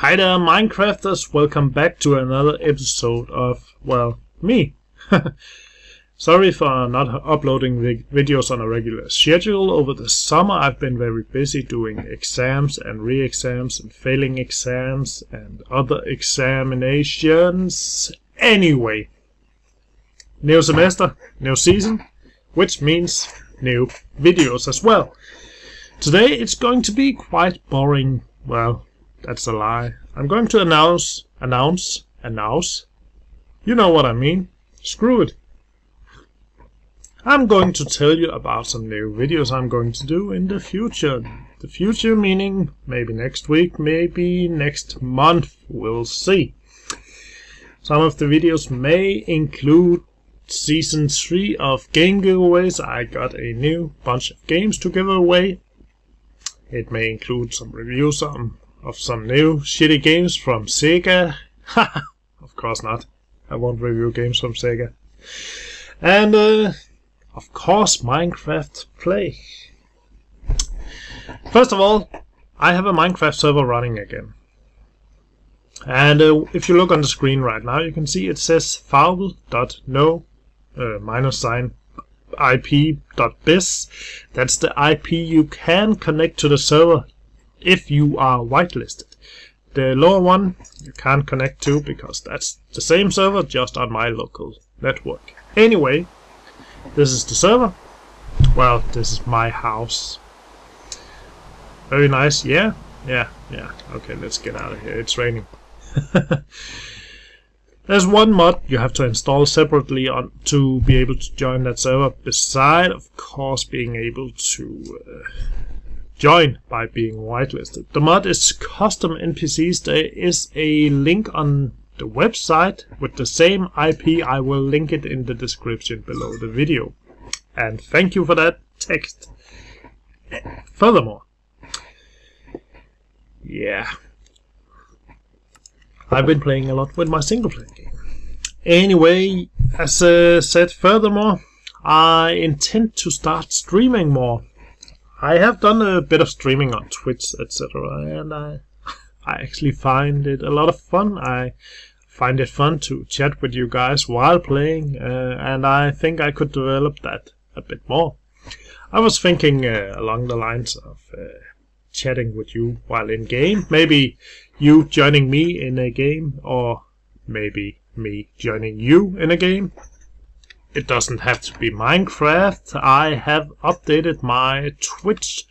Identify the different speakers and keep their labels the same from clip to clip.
Speaker 1: Hi there, Minecrafters! Welcome back to another episode of, well, me. Sorry for not uploading videos on a regular schedule. Over the summer I've been very busy doing exams and re-exams and failing exams and other examinations. Anyway, new semester, new season, which means new videos as well. Today it's going to be quite boring, well, that's a lie. I'm going to announce, announce, announce. You know what I mean. Screw it. I'm going to tell you about some new videos I'm going to do in the future. The future meaning maybe next week, maybe next month, we'll see. Some of the videos may include season 3 of game giveaways. I got a new bunch of games to give away. It may include some reviews on of some new shitty games from Sega. of course not. I won't review games from Sega. And, uh, of course, Minecraft Play. First of all, I have a Minecraft server running again. And uh, if you look on the screen right now, you can see it says Vaupell.no uh, minus sign ip.biz. That's the IP you can connect to the server if you are whitelisted. The lower one you can't connect to because that's the same server just on my local network. Anyway, this is the server. Well, this is my house. Very nice, yeah? Yeah, yeah. Okay, let's get out of here. It's raining. There's one mod you have to install separately on to be able to join that server, beside of course being able to uh, join by being whitelisted. The mod is custom NPCs. There is a link on the website with the same IP. I will link it in the description below the video. And thank you for that text. Furthermore, yeah, I've been playing a lot with my single player game. Anyway, as uh, said, furthermore, I intend to start streaming more. I have done a bit of streaming on Twitch, etc., and I, I actually find it a lot of fun. I find it fun to chat with you guys while playing, uh, and I think I could develop that a bit more. I was thinking uh, along the lines of uh, chatting with you while in game, maybe you joining me in a game, or maybe me joining you in a game. It doesn't have to be Minecraft. I have updated my Twitch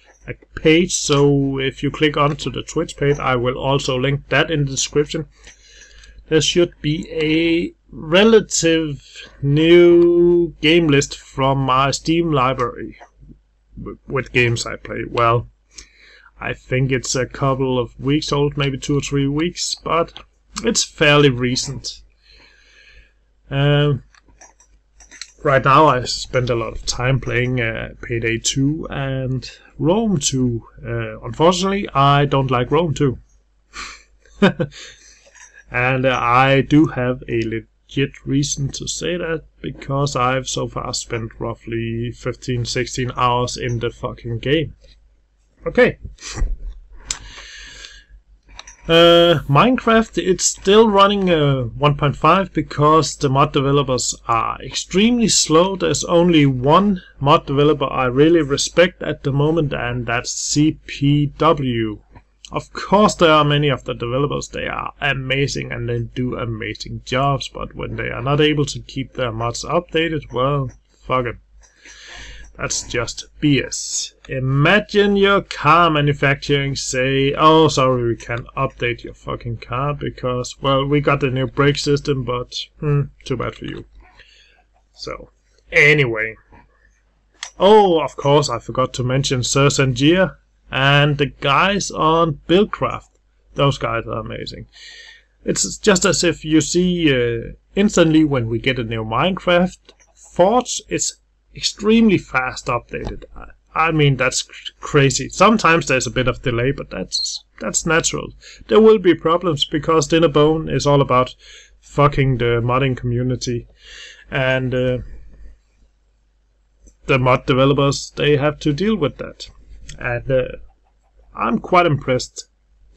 Speaker 1: page, so if you click onto the Twitch page, I will also link that in the description. There should be a relative new game list from my Steam library with games I play. Well, I think it's a couple of weeks old, maybe two or three weeks, but it's fairly recent. Um, right now I spend a lot of time playing uh, Payday 2 and Rome 2. Uh, unfortunately, I don't like Rome 2. and uh, I do have a legit reason to say that because I've so far spent roughly 15-16 hours in the fucking game. Okay. Uh, Minecraft, it's still running uh, 1.5 because the mod developers are extremely slow. There's only one mod developer I really respect at the moment, and that's CPW. Of course, there are many of the developers, they are amazing and they do amazing jobs, but when they are not able to keep their mods updated, well, fuck it. That's just BS. Imagine your car manufacturing say, oh sorry we can't update your fucking car because, well, we got the new brake system, but, hmm, too bad for you. So, anyway. Oh, of course, I forgot to mention SirSengir and the guys on Buildcraft. Those guys are amazing. It's just as if you see uh, instantly when we get a new Minecraft, Forge is extremely fast updated. I mean, that's crazy. Sometimes there's a bit of delay, but that's that's natural. There will be problems because Dinnerbone is all about fucking the modding community, and uh, the mod developers they have to deal with that. And uh, I'm quite impressed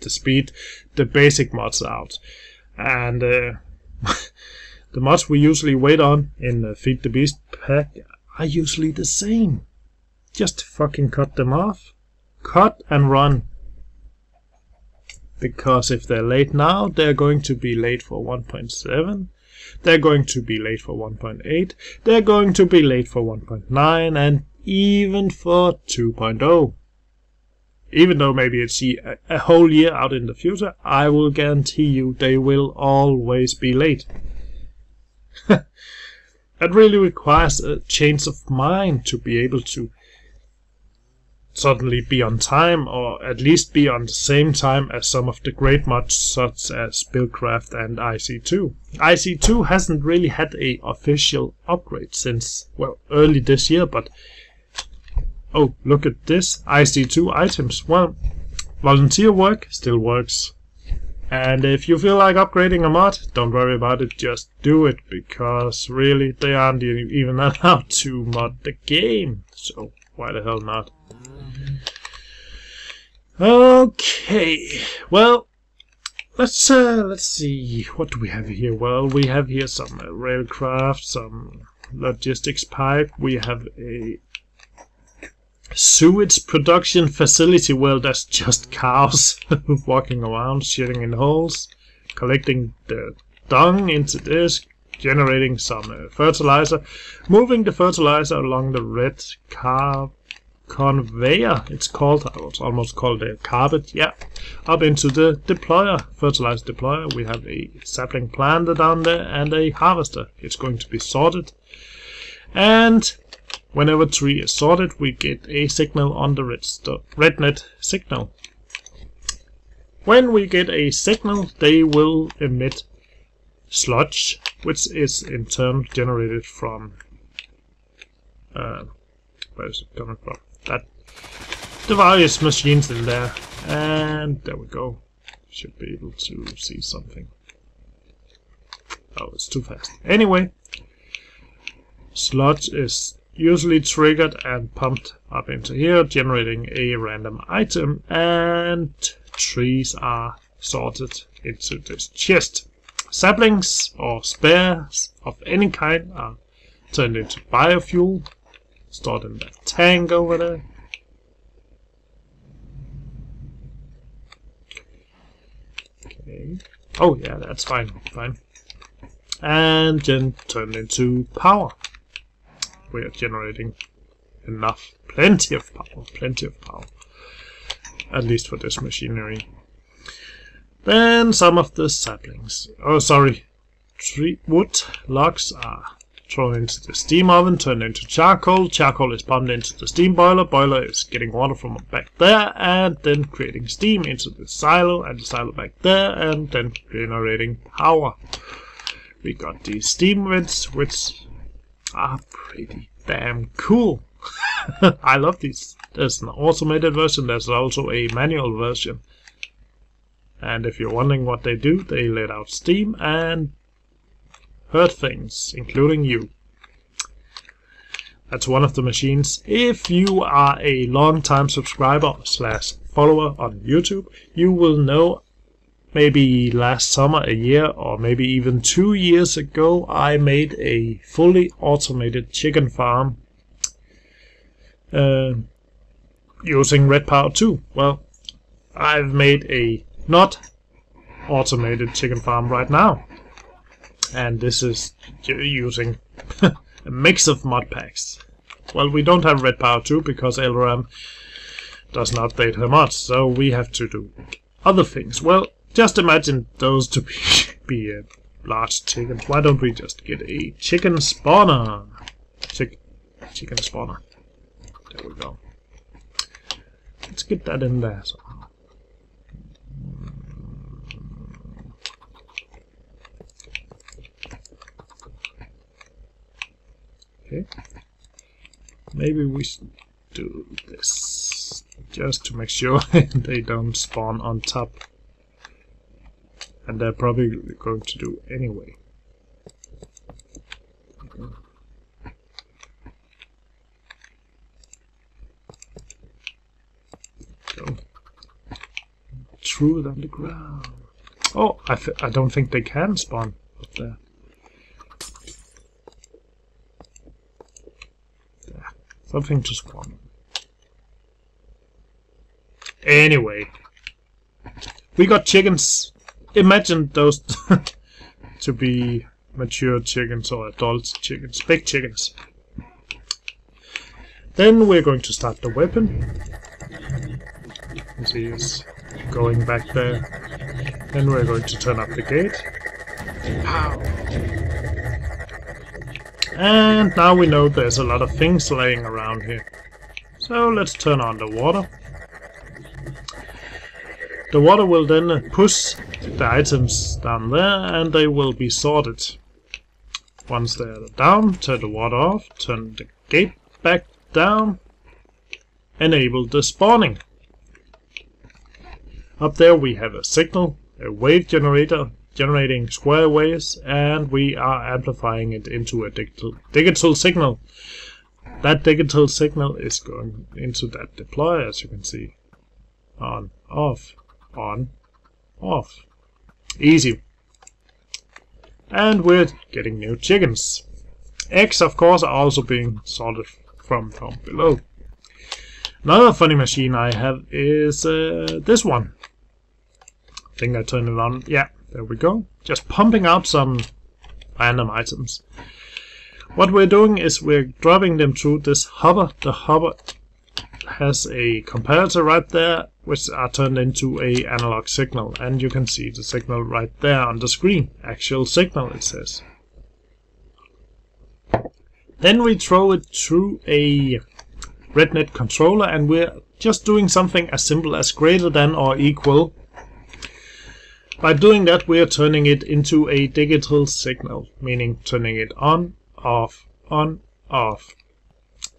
Speaker 1: the speed, the basic mods out. And uh, the mods we usually wait on in the Feed the Beast pack are usually the same. Just fucking cut them off. Cut and run. Because if they're late now, they're going to be late for 1.7. They're going to be late for 1.8. They're going to be late for 1.9 and even for 2.0. Even though maybe it's a, a whole year out in the future, I will guarantee you they will always be late. that really requires a change of mind to be able to suddenly be on time or at least be on the same time as some of the great mods such as Buildcraft and IC2. IC2 hasn't really had a official upgrade since well early this year but oh look at this IC2 items well volunteer work still works and if you feel like upgrading a mod don't worry about it just do it because really they aren't even allowed to mod the game so why the hell not Okay, well, let's uh, let's see. What do we have here? Well, we have here some uh, railcraft, some logistics pipe. We have a sewage production facility. Well, that's just cows walking around, shitting in holes, collecting the dung into this, generating some uh, fertilizer, moving the fertilizer along the red car conveyor, it's called, I was almost called a carpet, yeah, up into the deployer, fertilizer deployer. We have a sapling planter down there and a harvester. It's going to be sorted. And whenever tree is sorted, we get a signal on the red RedNet signal. When we get a signal, they will emit sludge, which is in turn generated from uh, where is it coming from? that the various machines in there. And there we go. Should be able to see something. Oh, it's too fast. Anyway, sludge is usually triggered and pumped up into here, generating a random item, and trees are sorted into this chest. Saplings or spares of any kind are turned into biofuel Stored in that tank over there. Okay. Oh yeah, that's fine, fine. And then turned into power. We are generating enough, plenty of power, plenty of power. At least for this machinery. Then some of the saplings. Oh, sorry. Tree wood logs are thrown into the steam oven, turned into charcoal. Charcoal is pumped into the steam boiler. Boiler is getting water from back there and then creating steam into the silo and the silo back there and then generating power. We got these steam vents which are pretty damn cool. I love these. There's an automated version, there's also a manual version. And if you're wondering what they do, they let out steam and hurt things, including you. That's one of the machines. If you are a long-time subscriber slash follower on YouTube, you will know maybe last summer, a year, or maybe even two years ago, I made a fully automated chicken farm uh, using Red Power 2. Well, I've made a not automated chicken farm right now and this is using a mix of mod packs. Well, we don't have Red Power 2 because Eloraam does not update her mods, so we have to do other things. Well, just imagine those to be, be uh, large chickens. Why don't we just get a chicken spawner? Chick chicken spawner. There we go. Let's get that in there somehow. Okay. Maybe we should do this just to make sure they don't spawn on top. And they're probably going to do anyway. through it on the ground. Oh, I, I don't think they can spawn up there. Yeah, something to spawn. Anyway, we got chickens. Imagine those to be mature chickens or adult chickens, big chickens. Then we're going to start the weapon. You see it's going back there. Then we're going to turn up the gate. Pow! And now we know there's a lot of things laying around here. So let's turn on the water. The water will then push the items down there and they will be sorted. Once they're down, turn the water off, turn the gate back down, enable the spawning. Up there we have a signal, a wave generator generating square waves and we are amplifying it into a digital, digital signal. That digital signal is going into that deploy as you can see. On, off, on, off. Easy. And we're getting new chickens. Eggs, of course, are also being sorted from down below. Another funny machine I have is uh, this one. I think I turned it on. Yeah, there we go. Just pumping out some random items. What we're doing is we're dropping them through this hopper. The hopper has a comparator right there which are turned into a analog signal. And you can see the signal right there on the screen actual signal it says. Then we throw it through a RedNet controller and we're just doing something as simple as greater than or equal. By doing that we are turning it into a digital signal meaning turning it on off on off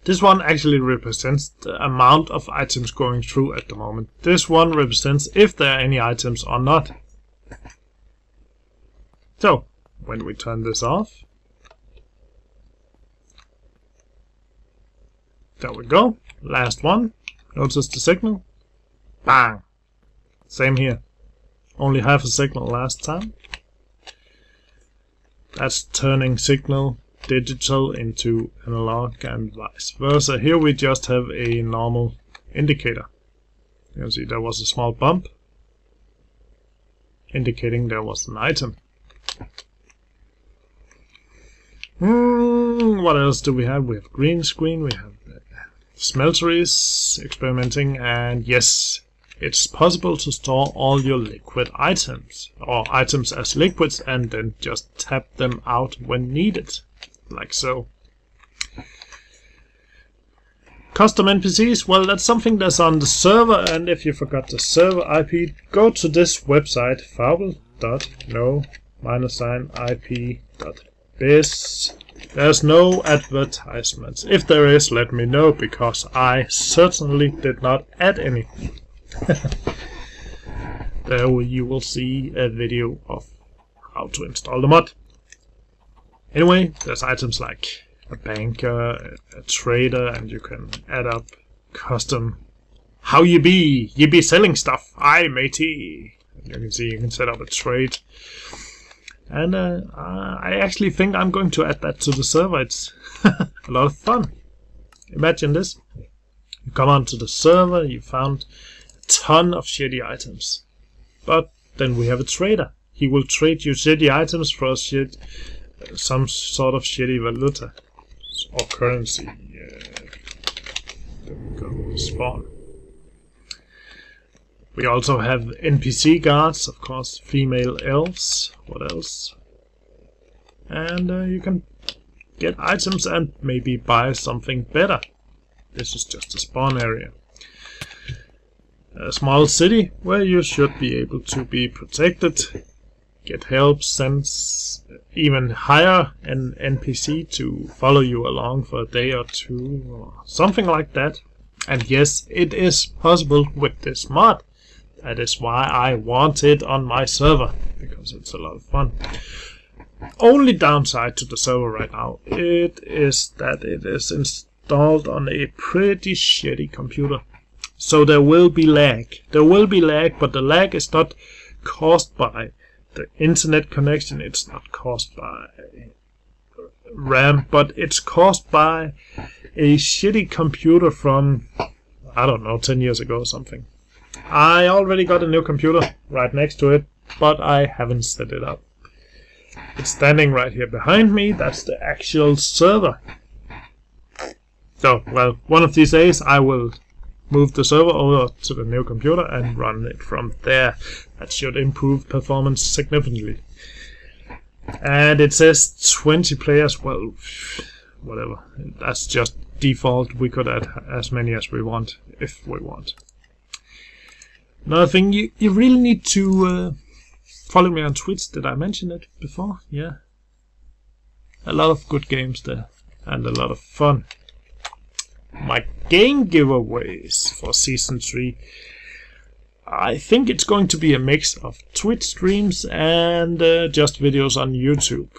Speaker 1: this one actually represents the amount of items going through at the moment. This one represents if there are any items or not. So, when we turn this off, there we go, last one, notice the signal, bang, same here, only half a signal last time. That's turning signal digital into analog and vice versa. Here we just have a normal indicator. You can see there was a small bump indicating there was an item. Hmm, what else do we have? We have green screen, we have smelteries experimenting, and yes, it's possible to store all your liquid items, or items as liquids, and then just tap them out when needed like so. Custom NPCs, well that's something that's on the server and if you forgot the server IP, go to this website Vaupell.no minus sign ip.biz. There's no advertisements. If there is, let me know because I certainly did not add any. there you will see a video of how to install the mod. Anyway, there's items like a banker, a trader, and you can add up custom how you be, you be selling stuff, I matey. You can see you can set up a trade. And uh, I actually think I'm going to add that to the server. It's a lot of fun. Imagine this. You come onto the server, you found a ton of shitty items. But then we have a trader. He will trade you shitty items for shit some sort of shitty valuta or currency. Uh, there we go, spawn. We also have NPC guards, of course, female elves. What else? And uh, you can get items and maybe buy something better. This is just a spawn area. A small city where you should be able to be protected get help, send even hire an NPC to follow you along for a day or two, or something like that. And yes, it is possible with this mod. That is why I want it on my server, because it's a lot of fun. Only downside to the server right now, it is that it is installed on a pretty shitty computer. So there will be lag. There will be lag, but the lag is not caused by the internet connection. It's not caused by RAM, but it's caused by a shitty computer from, I don't know, 10 years ago or something. I already got a new computer right next to it, but I haven't set it up. It's standing right here behind me. That's the actual server. So, well, one of these days I will move the server over to the new computer and run it from there. That should improve performance significantly. And it says 20 players. Well, whatever. That's just default. We could add as many as we want, if we want. Another thing, you, you really need to uh, follow me on Twitch. Did I mention it before? Yeah. A lot of good games there. And a lot of fun. My game giveaways for Season 3. I think it's going to be a mix of Twitch streams and uh, just videos on YouTube.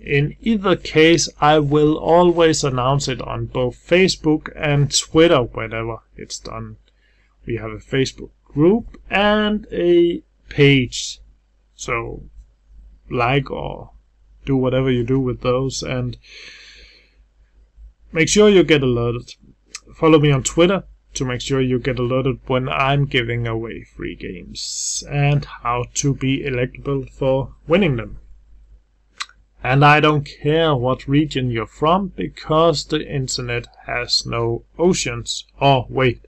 Speaker 1: In either case, I will always announce it on both Facebook and Twitter whenever it's done. We have a Facebook group and a page. So, like or do whatever you do with those and make sure you get alerted. Follow me on Twitter to make sure you get alerted when I'm giving away free games and how to be eligible for winning them. And I don't care what region you're from because the internet has no oceans. Oh, wait.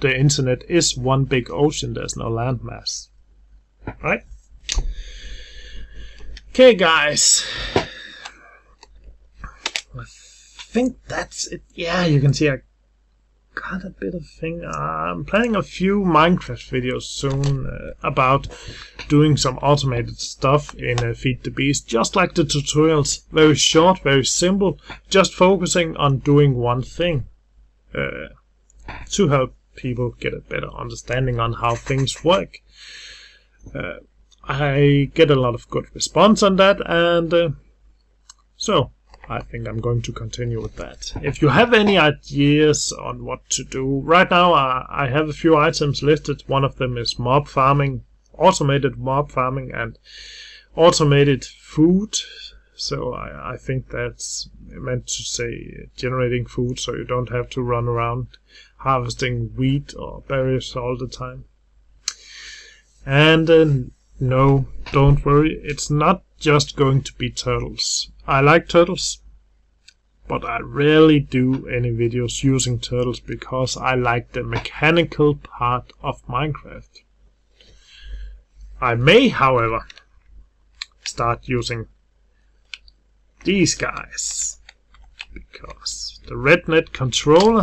Speaker 1: The internet is one big ocean, there's no landmass. Right? Okay, guys. I think that's it. Yeah, you can see I got a bit of thing. Uh, I'm planning a few Minecraft videos soon uh, about doing some automated stuff in uh, Feed the Beast, just like the tutorials. Very short, very simple, just focusing on doing one thing uh, to help people get a better understanding on how things work. Uh, I get a lot of good response on that, and uh, so I think I'm going to continue with that. If you have any ideas on what to do, right now uh, I have a few items listed. One of them is mob farming, automated mob farming, and automated food. So I, I think that's meant to say generating food so you don't have to run around harvesting wheat or berries all the time. And uh, no, don't worry, it's not just going to be turtles. I like turtles, but I rarely do any videos using turtles because I like the mechanical part of Minecraft. I may, however, start using these guys because the RedNet controller,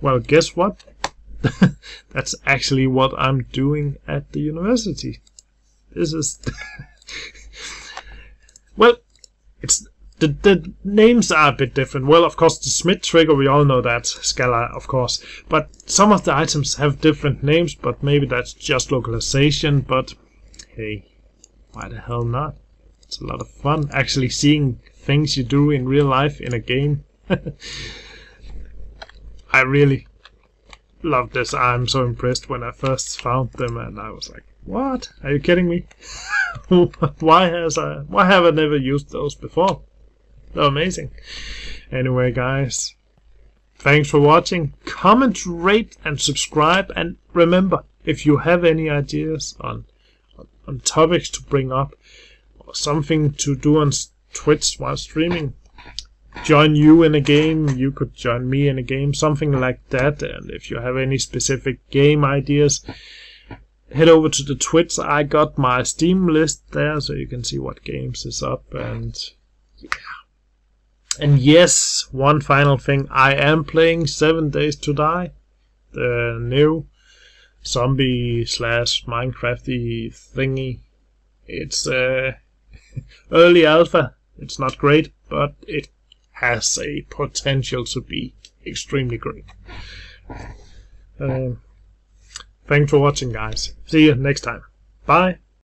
Speaker 1: well, guess what? That's actually what I'm doing at the university. This is well, it's the, the names are a bit different. Well, of course, the Schmitt trigger, we all know that. Scala, of course. But some of the items have different names, but maybe that's just localization. But hey, why the hell not? It's a lot of fun actually seeing things you do in real life in a game. I really love this. I'm so impressed when I first found them and I was like, what? Are you kidding me? why has I why have I never used those before? They're amazing. Anyway, guys, thanks for watching. Comment, rate, and subscribe. And remember, if you have any ideas on on topics to bring up or something to do on Twitch while streaming, join you in a game, you could join me in a game, something like that. And if you have any specific game ideas, head over to the Twitch. I got my Steam list there, so you can see what games is up. And yeah. And yes, one final thing. I am playing Seven Days to Die, the new zombie slash Minecrafty thingy. It's uh, early alpha. It's not great, but it has a potential to be extremely great. Um, Thanks for watching, guys. See you next time. Bye.